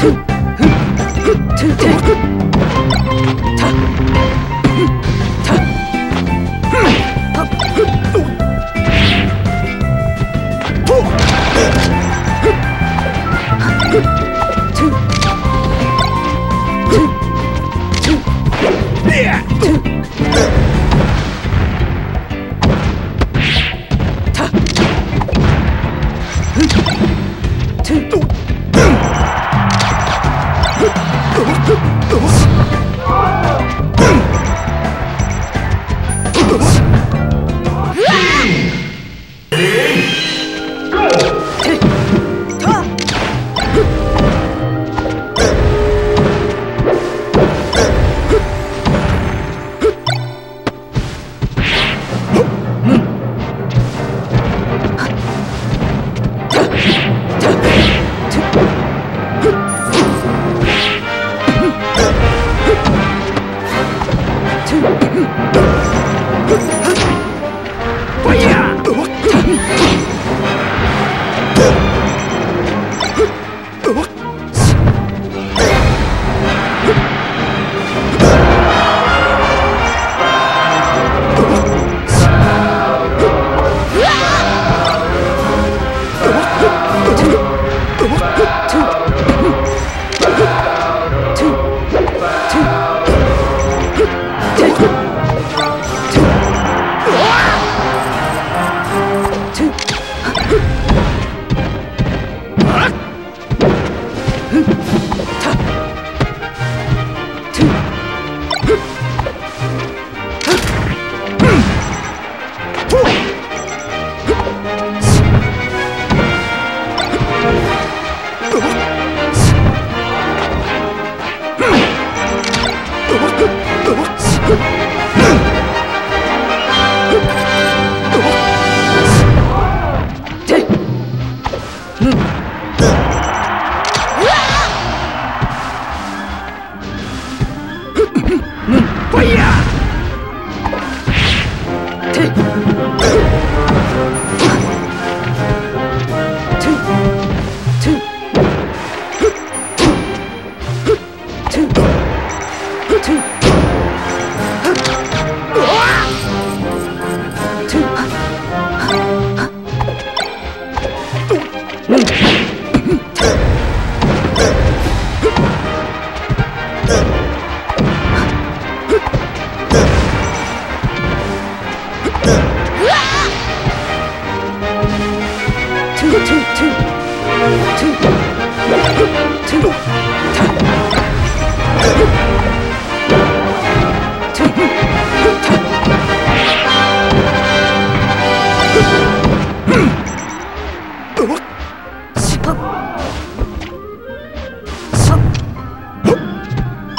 two, two, two, two. Hmm. Hey!